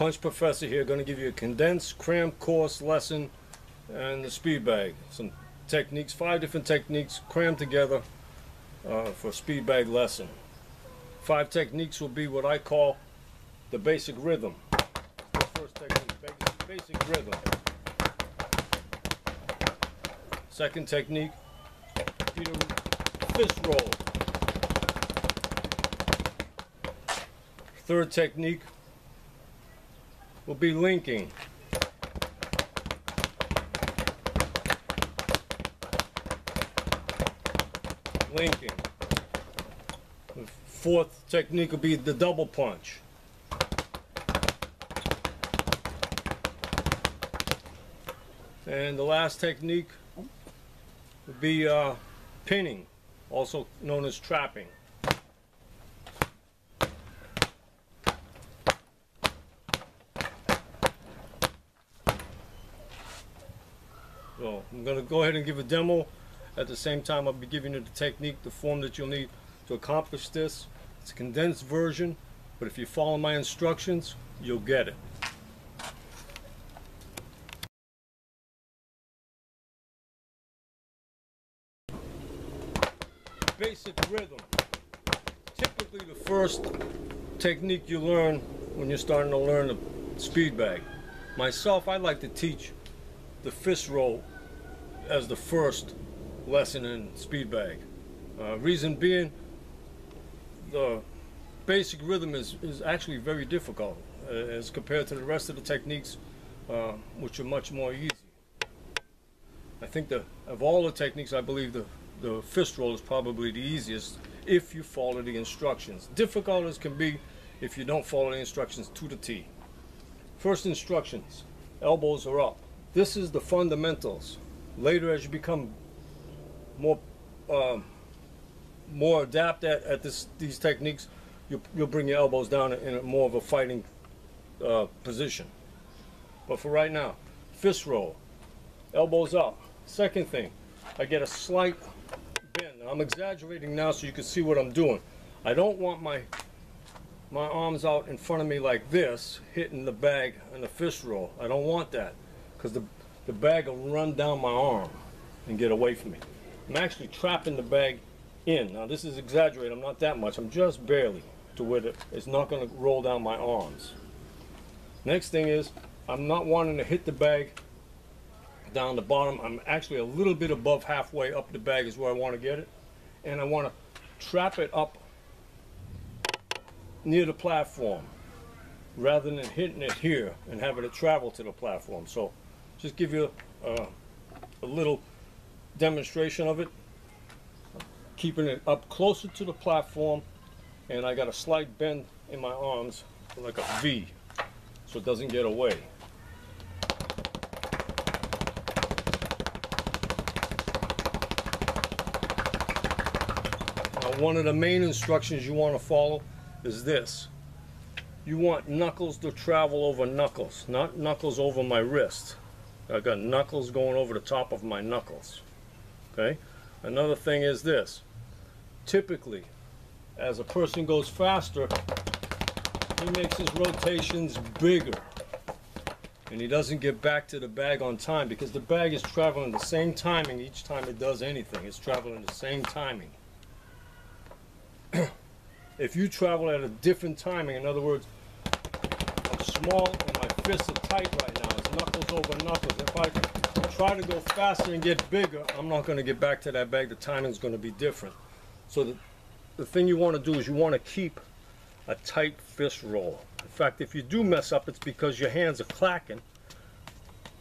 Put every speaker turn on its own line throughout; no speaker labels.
Punch Professor here, going to give you a condensed cram course lesson and the speed bag. Some techniques, five different techniques crammed together uh, for a speed bag lesson. Five techniques will be what I call the basic rhythm. The first technique, basic, basic rhythm. Second technique, fist roll. Third technique will be linking. Linking. The fourth technique will be the double punch. And the last technique would be uh, pinning, also known as trapping. So I'm going to go ahead and give a demo. At the same time, I'll be giving you the technique, the form that you'll need to accomplish this. It's a condensed version, but if you follow my instructions, you'll get it. Basic rhythm. Typically the first technique you learn when you're starting to learn the speed bag. Myself, I like to teach the fist roll as the first lesson in speed bag. Uh, reason being, the basic rhythm is, is actually very difficult uh, as compared to the rest of the techniques, uh, which are much more easy. I think that of all the techniques, I believe the, the fist roll is probably the easiest if you follow the instructions. Difficult as can be if you don't follow the instructions to the T. First instructions, elbows are up. This is the fundamentals. Later, as you become more um, more adept at, at this, these techniques, you'll, you'll bring your elbows down in a more of a fighting uh, position. But for right now, fist roll, elbows up. Second thing, I get a slight bend. I'm exaggerating now so you can see what I'm doing. I don't want my my arms out in front of me like this, hitting the bag and the fist roll. I don't want that because the, the bag will run down my arm and get away from me. I'm actually trapping the bag in. Now this is exaggerated, I'm not that much, I'm just barely to where the, it's not going to roll down my arms. Next thing is, I'm not wanting to hit the bag down the bottom. I'm actually a little bit above halfway up the bag is where I want to get it. And I want to trap it up near the platform rather than hitting it here and having it travel to the platform. So just give you a, little demonstration of it. Keeping it up closer to the platform and I got a slight bend in my arms like a V so it doesn't get away. Now one of the main instructions you want to follow is this. You want knuckles to travel over knuckles, not knuckles over my wrist. I've got knuckles going over the top of my knuckles. Okay? Another thing is this. Typically, as a person goes faster, he makes his rotations bigger. And he doesn't get back to the bag on time because the bag is traveling the same timing each time it does anything. It's traveling the same timing. if you travel at a different timing, in other words, I'm small and my fists are tight right knuckles over knuckles. If I try to go faster and get bigger, I'm not going to get back to that bag. The timing is going to be different. So the, the thing you want to do is you want to keep a tight fist roll. In fact, if you do mess up, it's because your hands are clacking.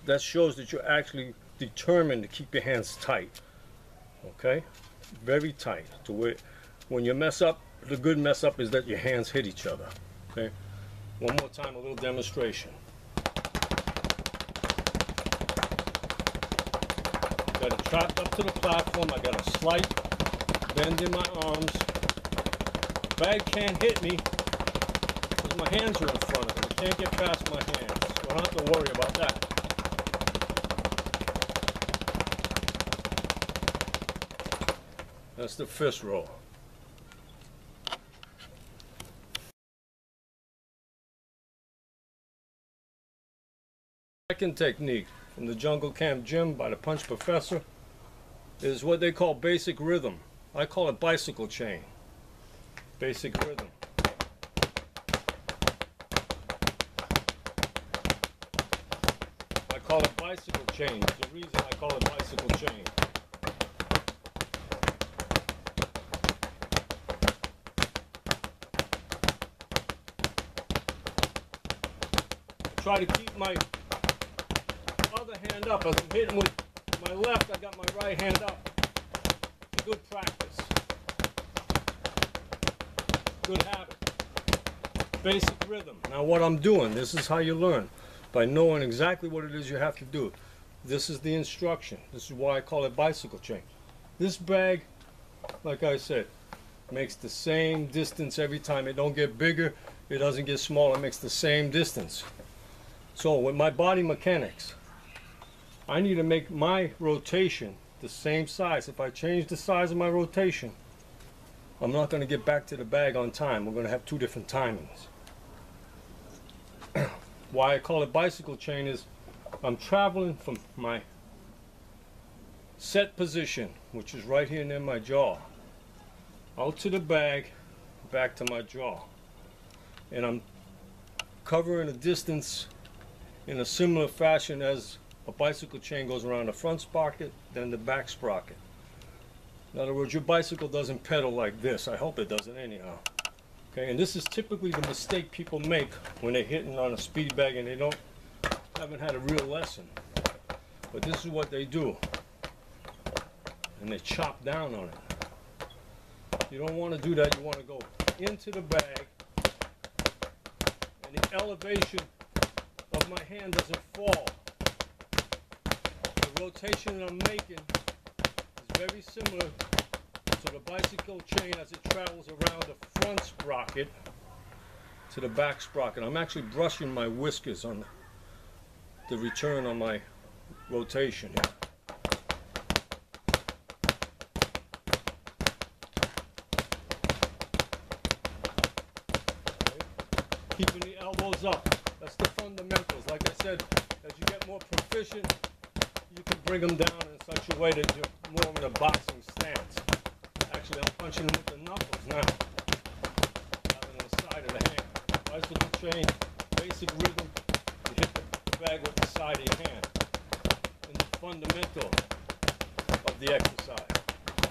That shows that you're actually determined to keep your hands tight. Okay? Very tight. To where when you mess up, the good mess up is that your hands hit each other. Okay? One more time, a little demonstration. Got it trapped up to the platform. I got a slight bend in my arms. Bag can't hit me because my hands are in front of it. It can't get past my hands. So I don't have to worry about that. That's the fist roll. second technique from the Jungle Camp Gym by the Punch Professor is what they call basic rhythm. I call it bicycle chain. Basic rhythm. I call it bicycle chain. A reason I call it bicycle chain. Try to keep my other hand up as I'm hitting with my left. I got my right hand up. Good practice. Good habit. Basic rhythm. Now what I'm doing, this is how you learn. By knowing exactly what it is you have to do. This is the instruction. This is why I call it bicycle chain. This bag, like I said, makes the same distance every time. It don't get bigger. It doesn't get smaller. It makes the same distance. So with my body mechanics, I need to make my rotation the same size. If I change the size of my rotation, I'm not going to get back to the bag on time. We're going to have two different timings. Why I call it bicycle chain is I'm traveling from my set position, which is right here near my jaw, out to the bag, back to my jaw. And I'm covering a distance in a similar fashion as a bicycle chain goes around the front sprocket, then the back sprocket. In other words, your bicycle doesn't pedal like this. I hope it doesn't anyhow. Okay, and this is typically the mistake people make when they're hitting on a speed bag and they don't haven't had a real lesson. But this is what they do. And they chop down on it. You don't want to do that. You want to go into the bag and the elevation of my hand doesn't fall. Rotation that I'm making is very similar to the bicycle chain as it travels around the front sprocket to the back sprocket. I'm actually brushing my whiskers on the return on my rotation here. Keeping the elbows up. That's the fundamentals. Like I said, as you get more proficient, you can bring them down in such a way that you're more in a boxing stance. Actually, I'm punching them with the knuckles now, than the side of the hand. Bicycle chain, basic rhythm, you hit the bag with the side of your hand. And the fundamental of the exercise.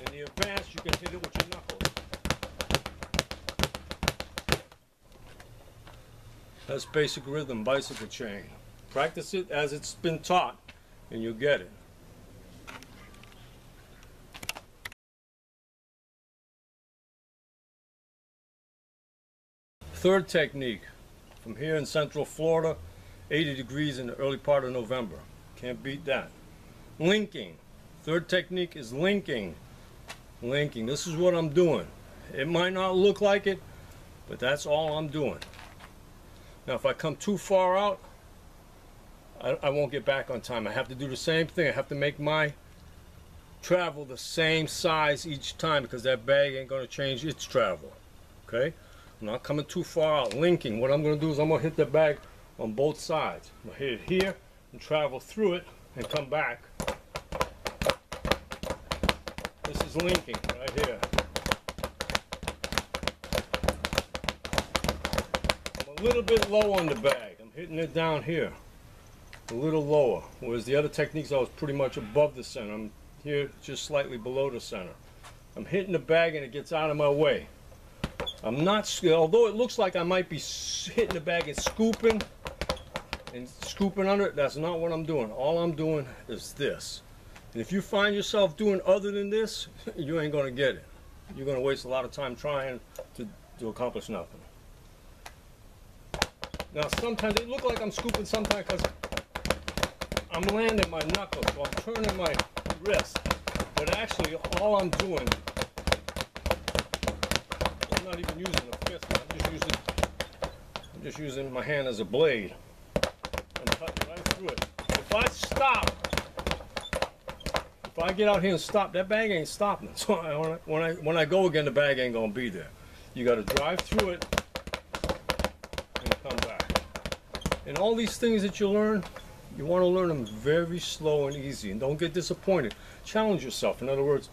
In the advanced, you can hit it with your knuckles. That's basic rhythm, bicycle chain. Practice it as it's been taught, and you'll get it. Third technique, from here in Central Florida, 80 degrees in the early part of November. Can't beat that. Linking. Third technique is linking. Linking. This is what I'm doing. It might not look like it, but that's all I'm doing. Now if I come too far out, I, I won't get back on time. I have to do the same thing. I have to make my travel the same size each time because that bag ain't going to change its travel. Okay? I'm not coming too far out. Linking. What I'm going to do is I'm going to hit the bag on both sides. I'm going to hit it here and travel through it and come back. This is linking right here. I'm a little bit low on the bag. I'm hitting it down here, a little lower. Whereas the other techniques, I was pretty much above the center. I'm here just slightly below the center. I'm hitting the bag and it gets out of my way. I'm not, although it looks like I might be hitting the bag and scooping and scooping under it, that's not what I'm doing. All I'm doing is this. And if you find yourself doing other than this, you ain't gonna get it. You're gonna waste a lot of time trying to, to accomplish nothing. Now sometimes it look like I'm scooping sometimes because I'm landing my knuckles, so I'm turning my wrist. But actually all I'm doing, I'm not even using a fist, I'm just using I'm just using my hand as a blade. I'm cutting right through it. If I stop, if I get out here and stop, that bag ain't stopping. So I, when I when I go again, the bag ain't gonna be there. You got to drive through it and come back. And all these things that you learn, You want to learn them very slow and easy, and don't get disappointed. Challenge yourself. In other words,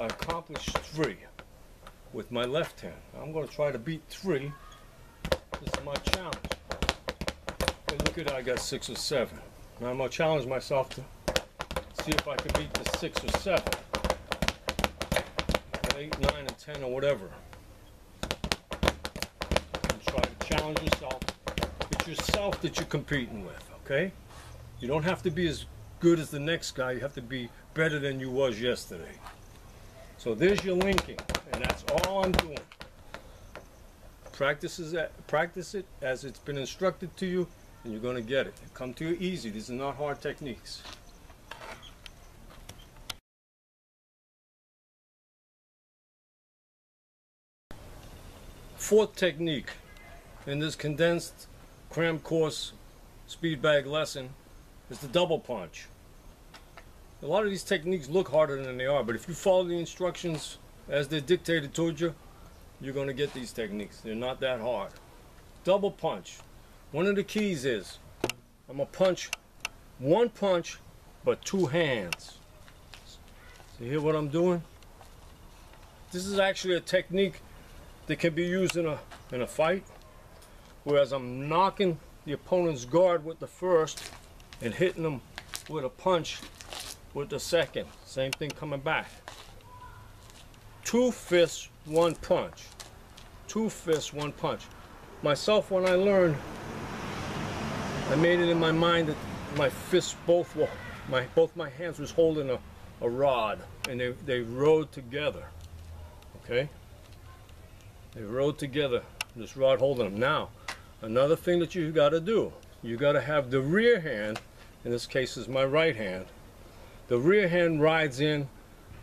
I accomplished three with my left hand. I'm going to try to beat three. This is my challenge. And look at I got six or seven. Now I'm going to challenge myself to see if I can beat the six or seven. Eight, nine, and ten, or whatever. And try to challenge yourself. Yourself that you're competing with, okay? You don't have to be as good as the next guy. You have to be better than you was yesterday. So there's your linking, and that's all I'm doing. Practice, is at, practice it as it's been instructed to you, and you're going to get it. It come to you easy. These are not hard techniques. Fourth technique in this condensed cram course speed bag lesson is the double punch. A lot of these techniques look harder than they are, but if you follow the instructions as they're dictated towards you, you're going to get these techniques. They're not that hard. Double punch. One of the keys is I'm going to punch one punch, but two hands. See here what I'm doing? This is actually a technique that can be used in a, in a fight. Whereas I'm knocking the opponent's guard with the first and hitting them with a punch with the second. Same thing coming back. Two fists, one punch. Two fists, one punch. Myself, when I learned, I made it in my mind that my fists both were, my both my hands was holding a, a rod, and they they rode together. Okay. They rode together. This rod holding them. Now, another thing that you've got to do, you've got to have the rear hand. In this case, is my right hand the rear hand rides in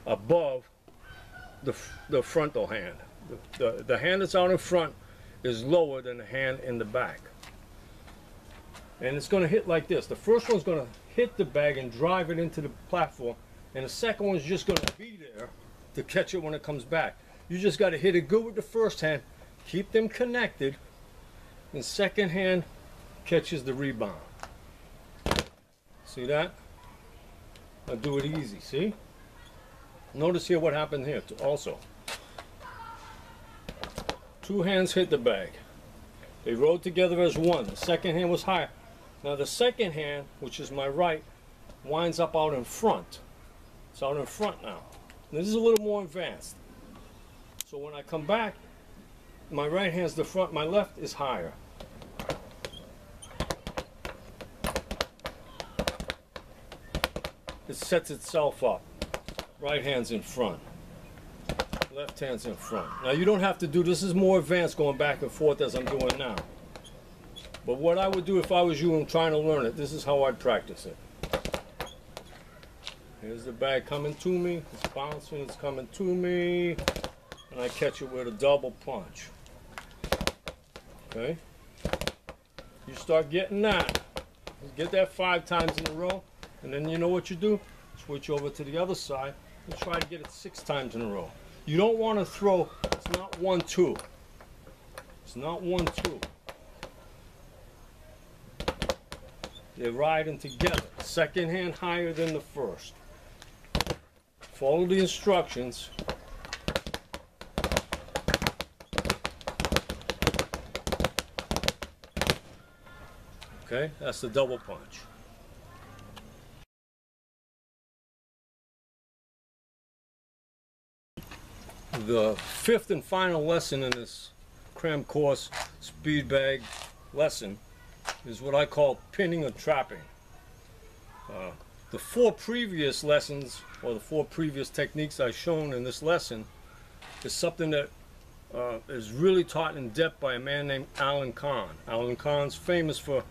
above the, the frontal hand. The, the, the hand that's out in front is lower than the hand in the back. And it's going to hit like this. The first one's going to hit the bag and drive it into the platform. And the second one's just going to be there to catch it when it comes back. You just got to hit it good with the first hand. Keep them connected. And second hand catches the rebound. See that? I'll do it easy, see? Notice here what happened here also. Two hands hit the bag. They rode together as one. The second hand was higher. Now the second hand, which is my right, winds up out in front. It's out in front now. This is a little more advanced. So when I come back, my right hand's the front, my left is higher. It sets itself up. Right hand's in front. Left hand's in front. Now you don't have to do, this is more advanced going back and forth as I'm doing now. But what I would do if I was you and trying to learn it, this is how I'd practice it. Here's the bag coming to me, it's bouncing, it's coming to me, and I catch it with a double punch. Okay? You start getting that. Get that five times in a row. And then you know what you do? Switch over to the other side and try to get it six times in a row. You don't want to throw, it's not one, two. It's not one, two. They're riding together. Second hand higher than the first. Follow the instructions. Okay, that's the double punch. The fifth and final lesson in this cram course speed bag lesson is what I call pinning or trapping. Uh, the four previous lessons or the four previous techniques I've shown in this lesson is something that uh, is really taught in depth by a man named Alan Kahn. Alan Kahn's famous for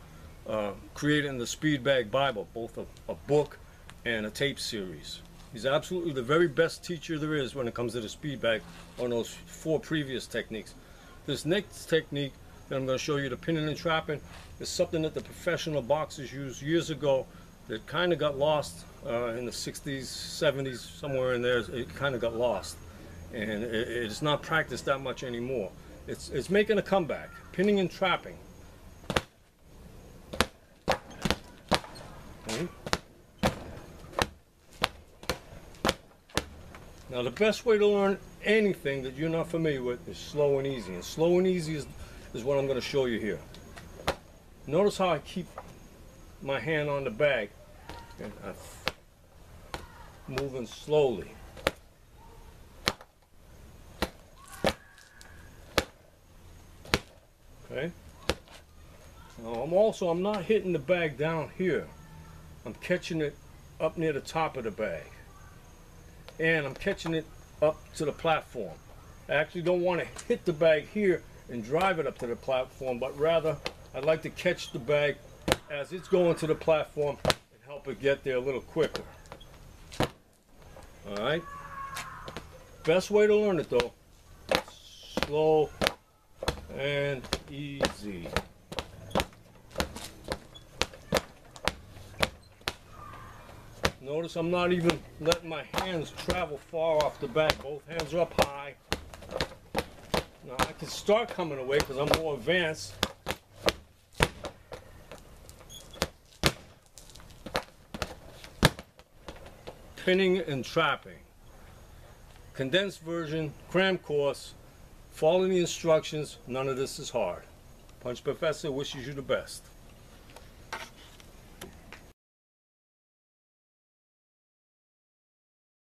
uh, creating the Speed Bag Bible, both a, a book and a tape series. He's absolutely the very best teacher there is when it comes to the speed bag on those four previous techniques. This next technique that I'm going to show you, the pinning and trapping, is something that the professional boxers used years ago that kind of got lost uh, in the 60s, 70s, somewhere in there. It kind of got lost. And it, it's not practiced that much anymore. It's, it's making a comeback. Pinning and trapping. Right? Now the best way to learn anything that you're not familiar with is slow and easy. And slow and easy is, is what I'm going to show you here. Notice how I keep my hand on the bag and I'm moving slowly. Okay. Now I'm also I'm not hitting the bag down here. I'm catching it up near the top of the bag. And I'm catching it up to the platform. I actually don't want to hit the bag here and drive it up to the platform, but rather I'd like to catch the bag as it's going to the platform and help it get there a little quicker. Alright? Best way to learn it though, slow and easy. Notice I'm not even letting my hands travel far off the back. Both hands are up high. Now I can start coming away because I'm more advanced. Pinning and trapping. Condensed version, cram course, following the instructions, none of this is hard. Punch Professor wishes you the best.